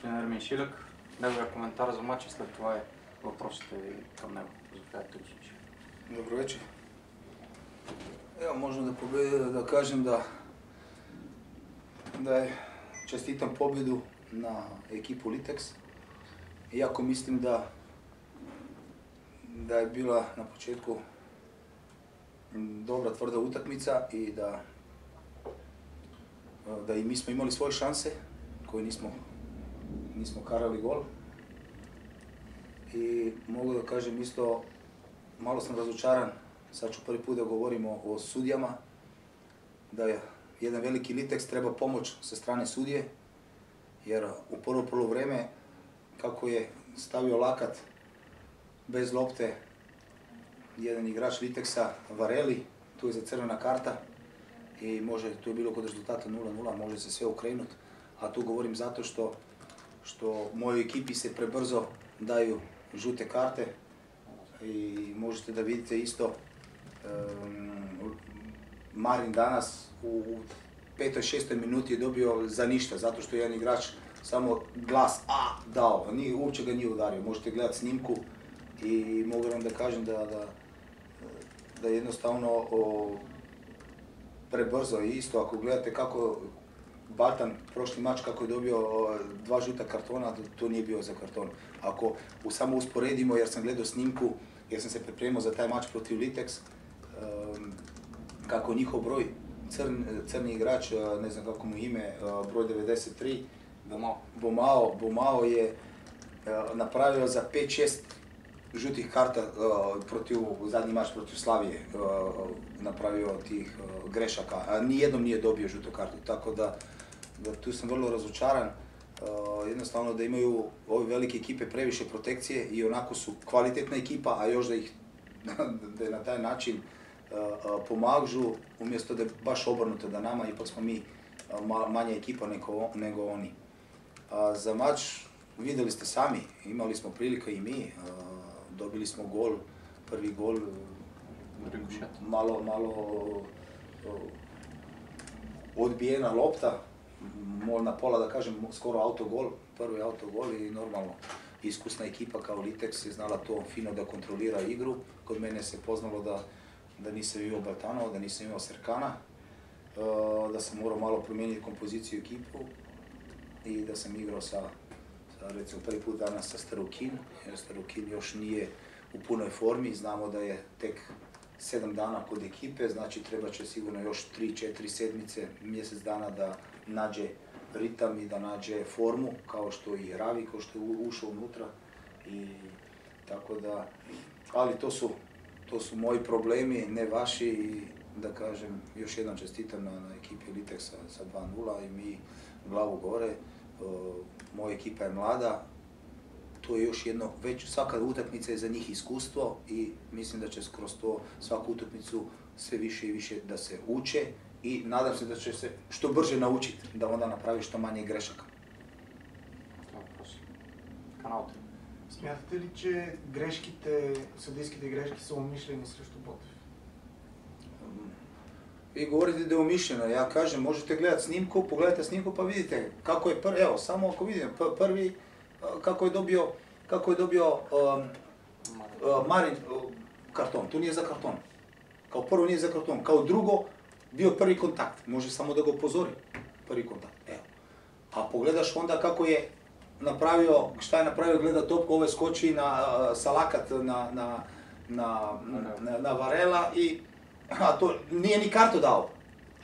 господин Ермин Шилек. Неговия коментар за матча след това е въпросите към него. Заповядайте, господин Шилек. Dobro večer. Evo, možemo da, pobedi, da kažem da, da je čestitam pobjedu na ekipu Litex. Iako mislim da, da je bila na početku mm, dobra tvrda utakmica i da, da i mi smo imali svoje šanse koje nismo, nismo karali gol. I mogu da kažem isto malo sam razočaran, sad ću prvi put da govorimo o sudijama, da je jedan veliki liteks treba pomoć sa strane sudije, jer u prvo prvo vreme kako je stavio lakat bez lopte jedan igrač Liteksa, Vareli, tu je za crvena karta i može, tu je bilo kod rezultata 0-0, može se sve ukrenuti, a tu govorim zato što, što mojoj ekipi se prebrzo daju žute karte, i možete da vidite isto Marin danas u petoj, šestoj minuti je dobio za ništa, zato što je jedan igrač samo glas A dao, uopće ga nije udario. Možete gledati snimku i mogu vam da kažem da, jednostavno prebrzo i isto ako gledate kako Batan prošli mač kako je dobio dva žuta kartona, to nije bio za karton. Ako samo usporedimo, jer sam gledao snimku, jer sam se pripremio za taj mač protiv Litex, um, kako njihov broj, crn, crni igrač, ne znam kako mu ime, broj 93, Bomao, Bomao, je napravio za 5-6 žutih karta protiv, zadnji mač protiv Slavije, napravio tih grešaka, a nijednom nije dobio žutu kartu, tako da, da tu sam vrlo razočaran. Uh, jednostavno da imaju ove velike ekipe previše protekcije i onako su kvalitetna ekipa, a još da ih da na taj način uh, uh, pomažu, umjesto da je baš obrnuto da nama ipak smo mi manja ekipa nego, nego oni. Za mač vidjeli ste sami, imali smo prilike i mi, dobili smo gol, prvi gol, malo, malo odbijena lopta, na pola da kažem skoro autogol, prvi autogol i normalno iskusna ekipa kao Litex je znala to fino da kontrolira igru. Kod mene se poznalo da, da nisam imao Baltanova, da nisam imao Serkana, da sam morao malo promijeniti kompoziciju ekipu i da sam igrao sa, sa recimo prvi put danas sa Starukin, jer Starukin još nije u punoj formi, znamo da je tek sedam dana kod ekipe, znači treba će sigurno još tri, četiri sedmice, mjesec dana da nađe ritam i da nađe formu, kao što i Ravi, kao što je ušao unutra. I tako da, ali to su, to su moji problemi, ne vaši i da kažem, još jedan čestitam na, na ekipi Litexa sa 2-0 i mi glavu gore. moja ekipa je mlada, to je još jedno, već svaka utakmica je za njih iskustvo i mislim da će kroz to svaku utakmicu sve više i više da se uče i nadam se da će se što brže naučiti da onda napravi što manje grešaka. Канал Смятате ли, че грешките, съдийските грешки са умишлени срещу Ботев? Vi govorite da je umišljeno, ja kažem možete gledati snimku, pogledajte snimku pa vidite kako je prvi, evo samo ako vidim, prvi kako je dobio, kako je dobio um, uh, Marin uh, karton, to nije za karton. Kao prvo nije za karton, kao drugo bio prvi kontakt, može samo da ga upozori, prvi kontakt, evo. A pogledaš onda kako je napravio, šta je napravio, gleda topku, ove skoči na salakat na, na, na, na, na Varela i a to nije ni kartu dao,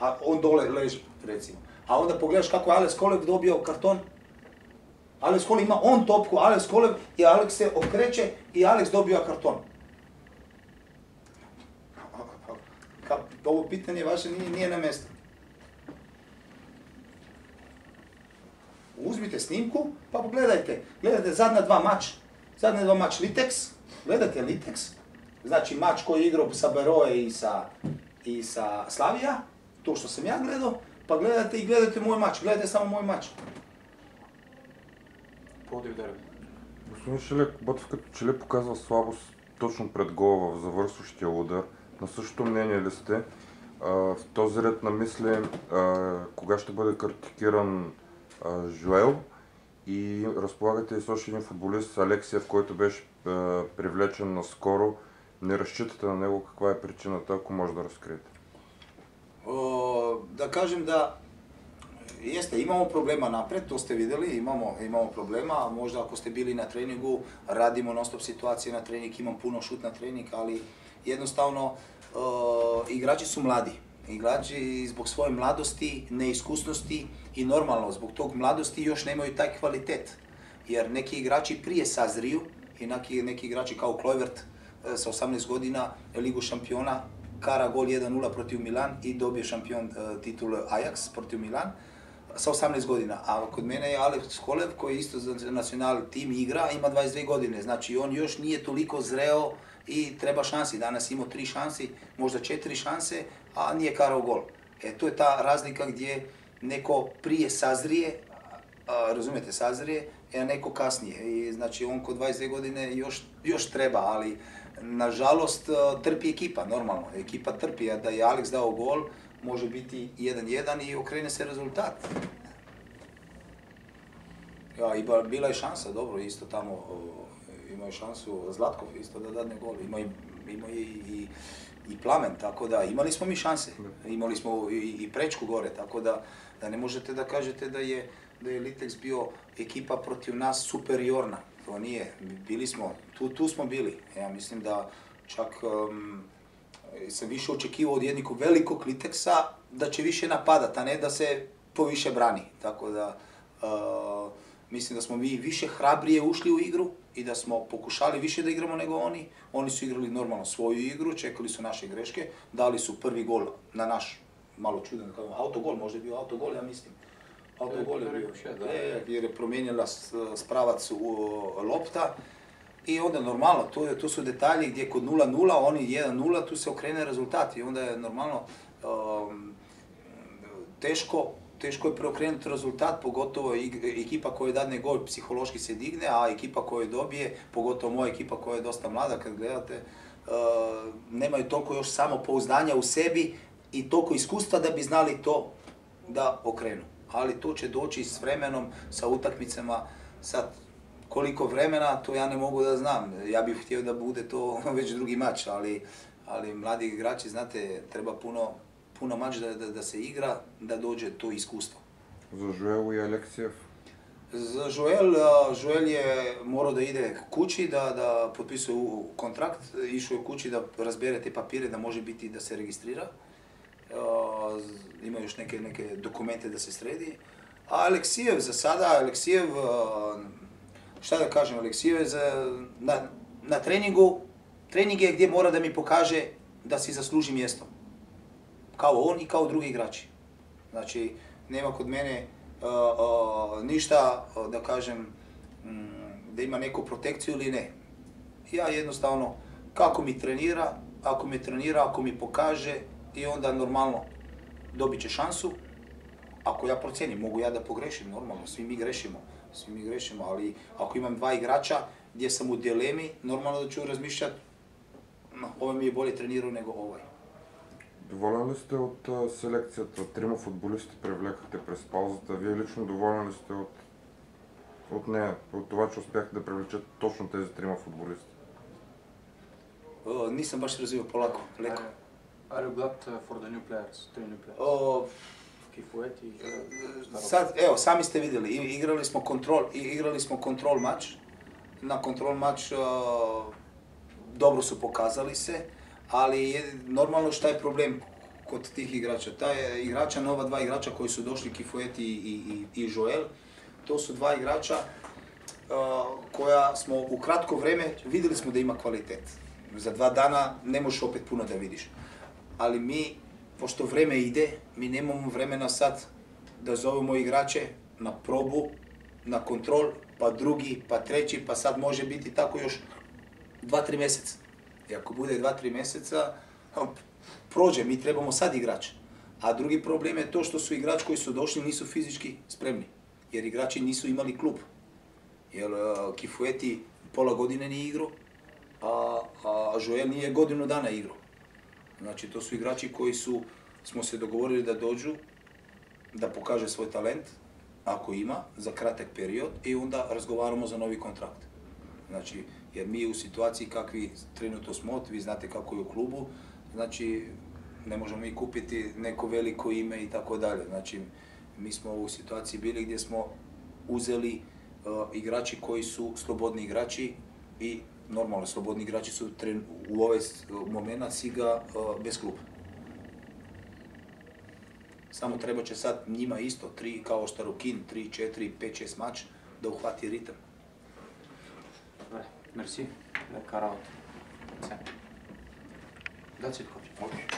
a on dole leži, recimo. A onda pogledaš kako je Alex Kolev dobio karton, Alex Kolev ima on topku, Alex Kolev i Alex se okreće i Alex dobio karton. Ovo pitanje vaše nije, nije na mjestu. Uzmite snimku pa pogledajte. Gledajte zadnja dva mač. Zadnja dva mač Litex. Gledajte Litex. Znači mač koji je igrao sa Beroe i sa, i sa Slavija. To što sam ja gledao. Pa gledajte i gledajte moj mač. Gledajte samo moj mač. Пловдив дерби. Господин Шилек, Ботев като че ли показва слабост точно пред гола в завършващия удар. На същото мнение ли сте? А, в този ред на мисли, а, кога ще бъде критикиран а, Жуел и разполагате и с още един футболист, Алексиев, който беше привлечен наскоро. Не разчитате на него, каква е причината, ако може да разкриете? O, da kažem da jeste, imamo problema napred, to ste vidjeli, imamo, imamo problema, možda ako ste bili na treningu, radimo non stop situacije na trening, imam puno šut na trening, ali jednostavno o, igrači su mladi. Igrači zbog svoje mladosti, neiskusnosti i normalno zbog tog mladosti još nemaju taj kvalitet. Jer neki igrači prije sazriju i neki, igrači kao Klojvert e, sa 18 godina Ligu šampiona kara gol 1-0 protiv Milan i dobije šampion e, titul Ajax protiv Milan sa 18 godina. A kod mene je Alex Kolev koji isto za nacional tim igra, ima 22 godine. Znači on još nije toliko zreo i treba šansi. Danas imao tri šansi, možda četiri šanse, a nije karao gol. E to je ta razlika gdje neko prije sazrije, a, razumijete, sazrije, a neko kasnije. I znači on kod 22 godine još, još treba, ali nažalost e, trpi ekipa, normalno. Ekipa trpi, a da je Alex dao gol, može biti 1-1 i okrene se rezultat. Ja, i bila je šansa, dobro, isto tamo imao je šansu Zlatkov isto da dadne gol, ima i, ima i, i, i Plamen, tako da imali smo mi šanse, imali smo i, i Prečku gore, tako da, da ne možete da kažete da je, da je Litex bio ekipa protiv nas superiorna, to nije, bili smo, tu, tu smo bili, ja mislim da čak um, sam više očekivao od jednog velikog Liteksa da će više napadat, a ne da se poviše brani, tako da uh, mislim da smo mi više hrabrije ušli u igru i da smo pokušali više da igramo nego oni. Oni su igrali normalno svoju igru, čekali su naše greške, dali su prvi gol na naš, malo čudan, kao autogol, možda je bio autogol, ja mislim. Autogol je bio, e, jer je promijenila spravac u lopta. I onda normalno, to, je, to su detalji gdje kod 0-0, oni 1-0, tu se okrene rezultat i onda je normalno um, teško, teško je preokrenuti rezultat, pogotovo ekipa koja dadne gol psihološki se digne, a ekipa koja dobije, pogotovo moja ekipa koja je dosta mlada kad gledate, uh, nemaju toliko još samopouzdanja u sebi i toliko iskustva da bi znali to da okrenu. Ali to će doći s vremenom, sa utakmicama, sad koliko vremena, to ja ne mogu da znam. Ja bih htio da bude to već drugi mač, ali, ali mladi igrači, znate, treba puno, puno mač da, da, se igra, da dođe to iskustvo. Za Joelu i Aleksijev? Za Joel, Joel je morao da ide kući, da, da potpisuje kontrakt, išao je kući da razbere te papire, da može biti da se registrira. Ima još neke, neke dokumente da se sredi. A Aleksijev, za sada Aleksijev šta da kažem, Aleksijev je za, na, na treningu, trening je gdje mora da mi pokaže da si zasluži mjesto. Kao on i kao drugi igrači. Znači, nema kod mene uh, uh, ništa, uh, da kažem, mm, da ima neku protekciju ili ne. Ja jednostavno, kako mi trenira, ako mi trenira, ako mi pokaže i onda normalno dobit će šansu. Ako ja procijenim, mogu ja da pogrešim, normalno, svi mi grešimo, svi mi grešimo, ali ako imam dva igrača gdje sam u dilemi, normalno da ću razmišljati, no, ovaj mi je bolje trenirao nego ovaj. Доволен ли сте от а, селекцията? Трима футболисти привлекахте през паузата. Вие лично доволен ли сте от, от нея? От това, че успяхте да привлечете точно тези трима футболисти? Uh, nisam baš razvio polako, leko. Are you glad uh, for the new players, three new players? O, Kifueti, uh, sad, evo, sami ste vidjeli, igrali smo kontrol, igrali smo kontrol mač. Na kontrol mač uh, dobro su pokazali se, ali je normalno šta je problem kod tih igrača. Ta je igrača, nova dva igrača koji su došli, Kifueti i, i, Joel, to su dva igrača uh, koja smo u kratko vrijeme vidjeli smo da ima kvalitet. Za dva dana ne možeš opet puno da vidiš. Ali mi, pošto vrijeme ide, mi nemamo vremena sad da zovemo igrače na probu, na kontrol, pa drugi, pa treći, pa sad može biti tako još dva, tri mjeseca. I ako bude dva, tri mjeseca, prođe, mi trebamo sad igrač. A drugi problem je to što su igrači koji su došli nisu fizički spremni. Jer igrači nisu imali klub. Jer uh, Kifueti pola godine nije igrao, a, a Joel nije godinu dana igrao. Znači to su igrači koji su, smo se dogovorili da dođu, da pokaže svoj talent ako ima, za kratak period i onda razgovaramo za novi kontrakt. Znači, jer mi u situaciji kakvi trenutno smo, vi znate kako je u klubu, znači ne možemo mi kupiti neko veliko ime i tako dalje. Znači, mi smo u situaciji bili gdje smo uzeli uh, igrači koji su slobodni igrači i normalno slobodni igrači su u ovaj moment Siga e, bez kluba. Samo treba će sad njima isto, 3, kao što Rukin, 3, 4, 5, 6 mač, da uhvati ritam. Merci. Karao. That's it, coach. Okay.